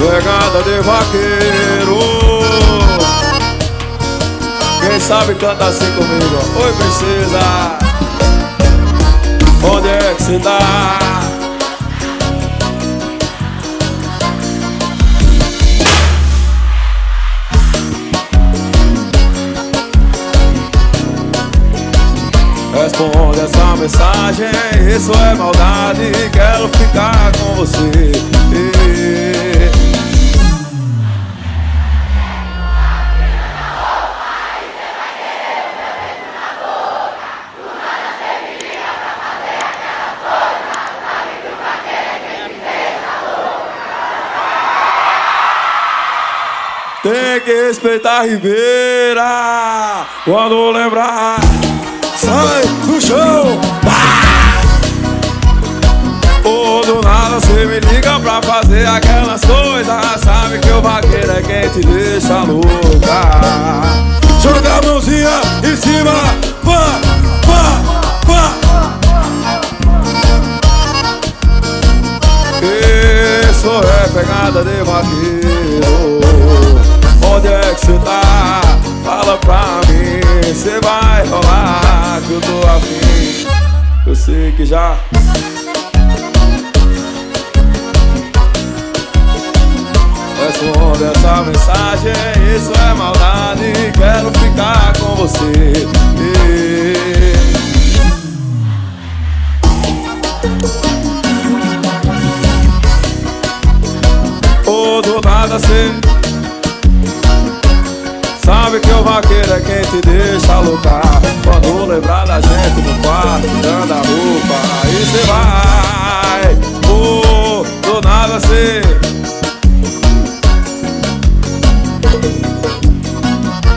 pegada de vaqueiro. Quem sabe canta assim comigo Oi princesa. Onde é que cê tá? Responde essa mensagem, isso é maldade Tem que respeitar a Ribeira. Quando lembrar Sai do chão. Ou do nada cê me liga pra fazer aquelas coisas. Sabe que o vaqueiro é quem te deixa louca. Joga a mãozinha em cima. Pá, pá, pá. Isso é pegada de vaqueiro Onde é que cê tá? Fala pra mim Cê vai rolar que eu tô afim Eu sei que já Responde essa mensagem Isso é maldade Quero ficar com você Ou do nada cê Sabe que o vaqueiro é quem te deixa loucar. Quando lembrar da gente no quarto Dando a roupa Aí cê vai. Oh, do nada cê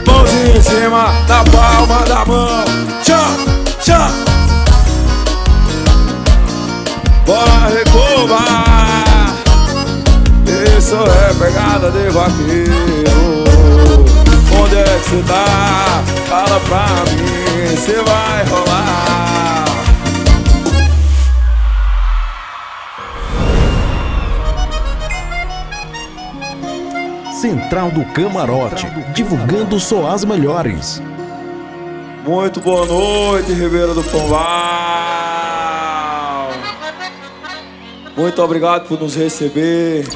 Mãozinha em cima da palma da mão. Tchau, tchau Bora recovar Isso é pegada de vaqueiro Tá? Fala pra mim, cê vai rolar Central do Camarote, divulgando só as melhores. Muito boa noite, Ribeira do Pombal. Muito obrigado por nos receber.